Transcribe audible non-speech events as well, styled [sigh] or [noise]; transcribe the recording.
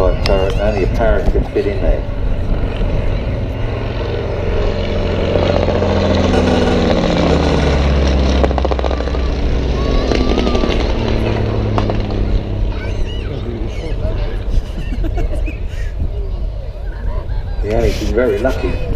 turret, uh, only a parrot could fit in there. [laughs] Yeah, he's been very lucky.